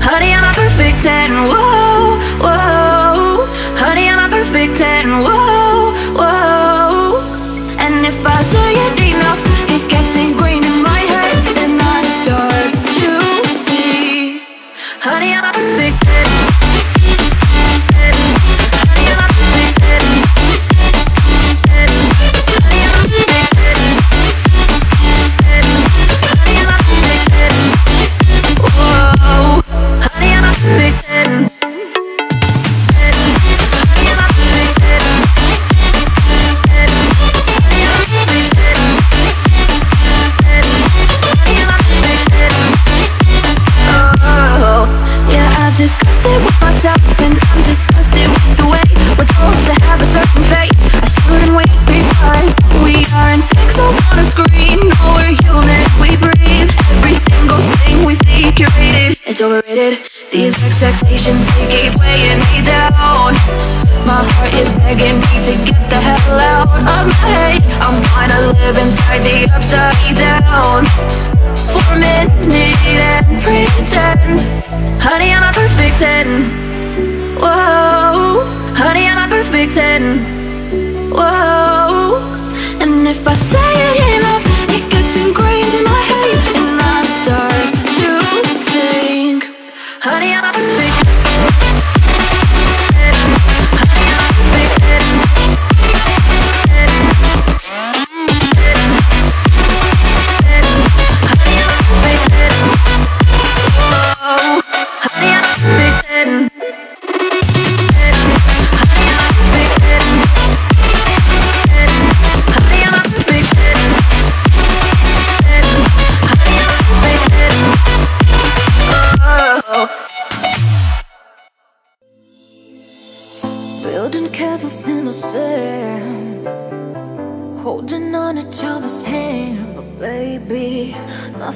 Honey, I'm a perfect 10. Whoa, whoa. Honey, I'm a perfect 10. Whoa, whoa. And if I say it enough, it gets ingrained expectations they keep weighing me down. My heart is begging me to get the hell out of my head. I'm gonna live inside the upside down. For a minute and pretend. Honey, I'm a perfect 10 Whoa. Honey, I'm a perfect 10 Whoa. And if I say it enough It gets ingrained in my head. And I start to think. Honey,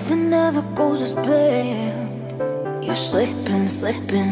nothing ever goes as planned. You're slipping, slipping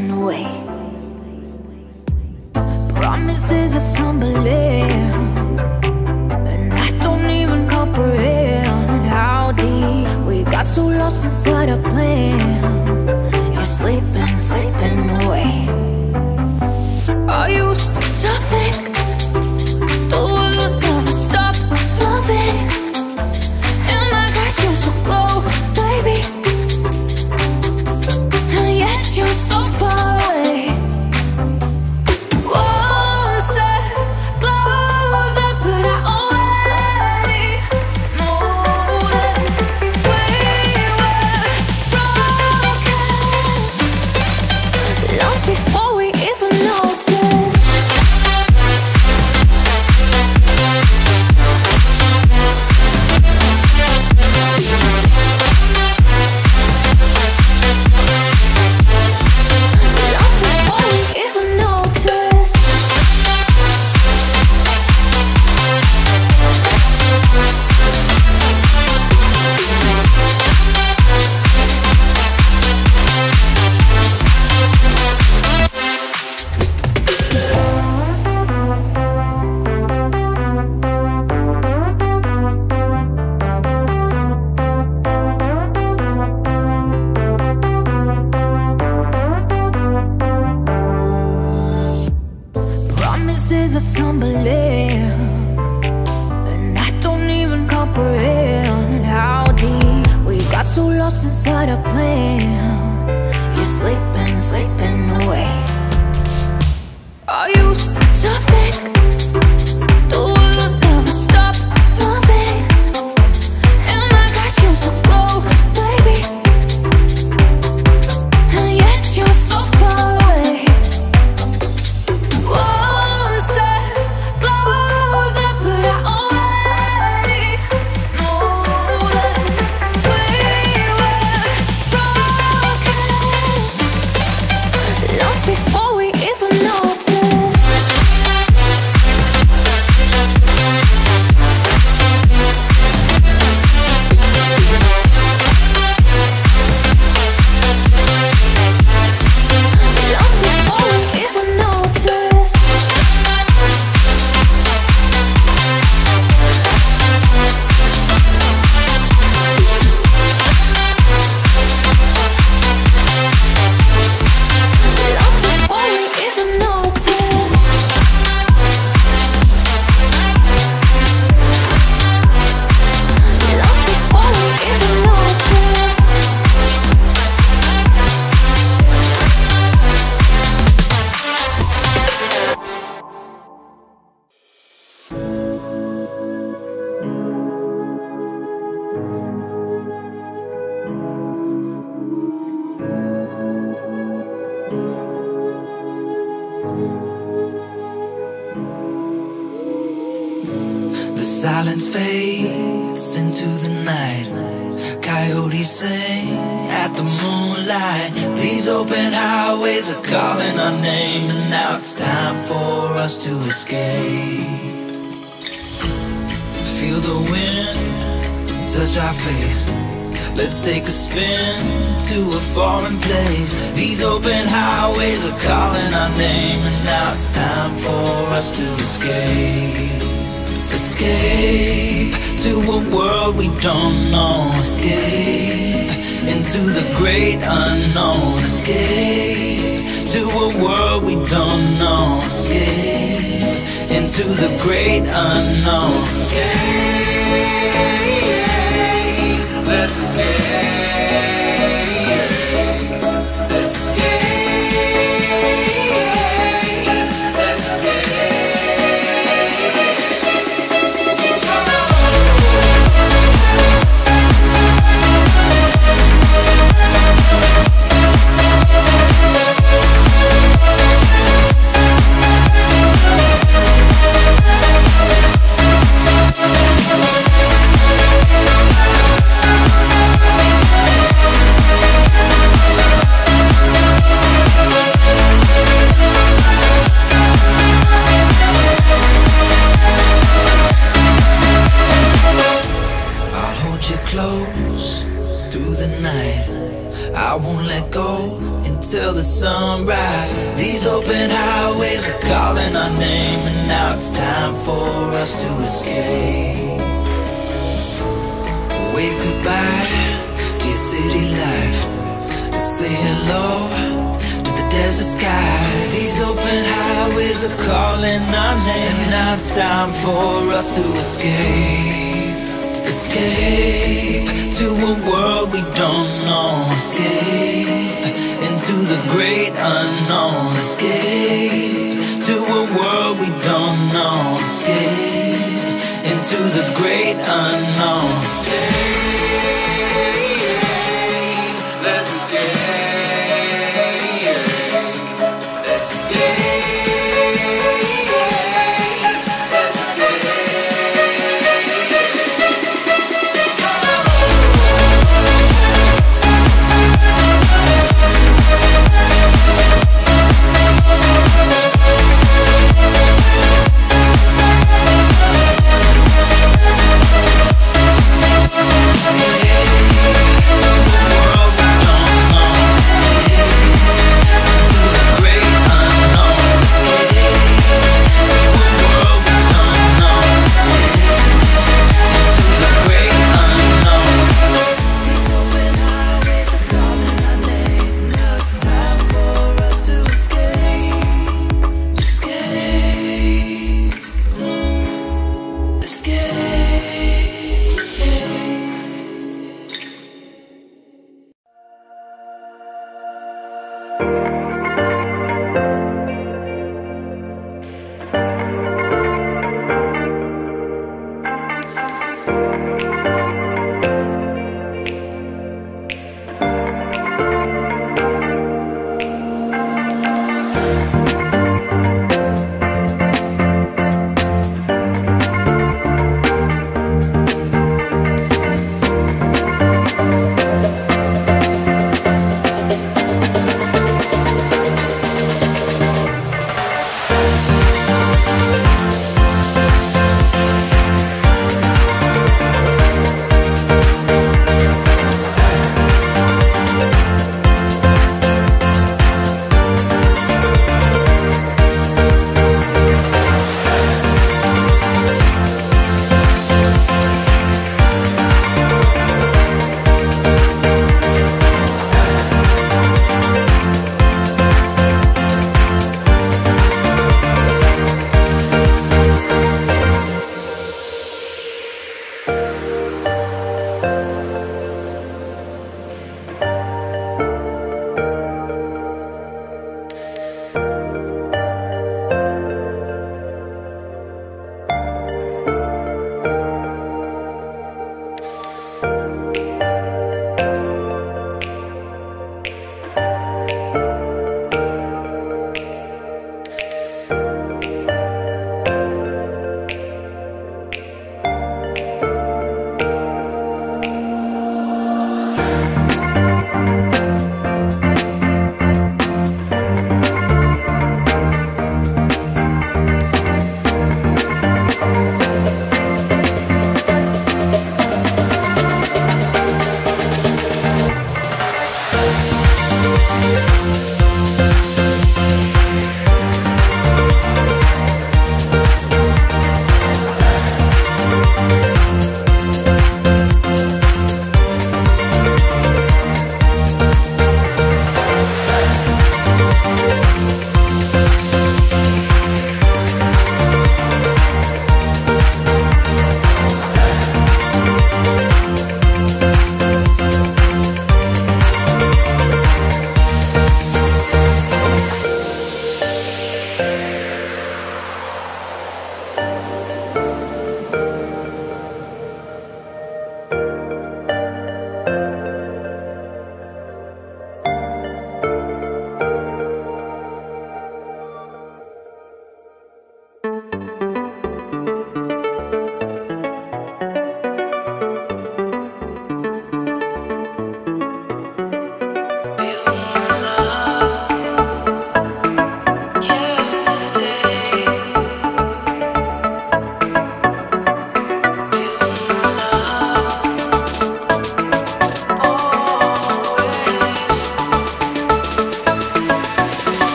to the great unknown. Escape, let's escape. name And now it's time for us to escape. Wave goodbye to your city life. Say hello to the desert sky. These open highways are calling our name And now it's time for us to escape. Escape to a world we don't know. Escape into the great unknown. Escape into a world we don't know. Escape into the great unknown. Escape.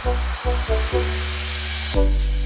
Thank you.